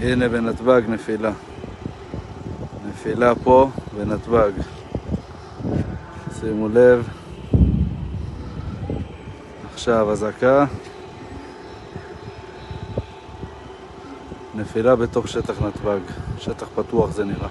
הנה בנתב"ג נפילה. נפילה פה בנתב"ג. שימו לב. עכשיו אזעקה. נפילה בתוך שטח נתב"ג. שטח פתוח זה נראה.